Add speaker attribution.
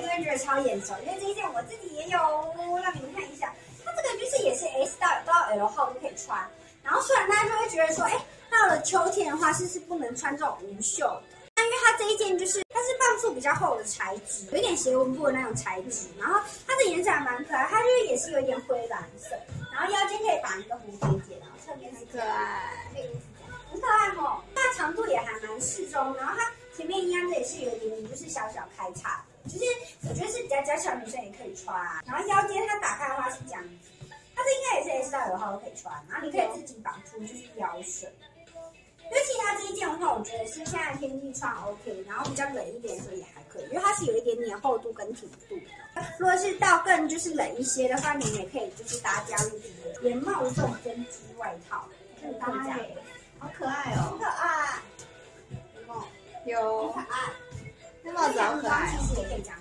Speaker 1: 个人觉得超眼熟，因为这一件我自己也有，让你们看一下。它这个就是也是 S 到到 L 号都可以穿。然后虽然大家就会觉得说，哎，到了秋天的话，是是不能穿这种无袖的。那因为它这一件就是它是磅数比较厚的材质，有一点斜纹布的那种材质。然后它的颜色还蛮可爱，它就是也是有一点灰蓝色。然后腰间可以绑一个蝴蝶结，然后侧面很可爱，很可爱哦。它长度也还蛮适中，然后它前面一样的也是有一点点就是小小开叉，就是比较小女生也可以穿。然后腰间它打开的话是这样子，它这应该也是 S 到 L 号都可以穿，然后你可以自己绑出就是腰身。尤其它这一件的话，我觉得是现在天气穿 OK，然后比较冷一点的时候也还可以，因为它是有一点点厚度跟挺度的。如果是到更就是冷一些的话，你们也可以就是搭加入连帽这种针织外套，可以搭这样，
Speaker 2: 好可爱哦，
Speaker 1: 很可爱，
Speaker 2: 有，
Speaker 1: 很可爱。
Speaker 2: 那帽子好可爱
Speaker 1: 其实也可以这样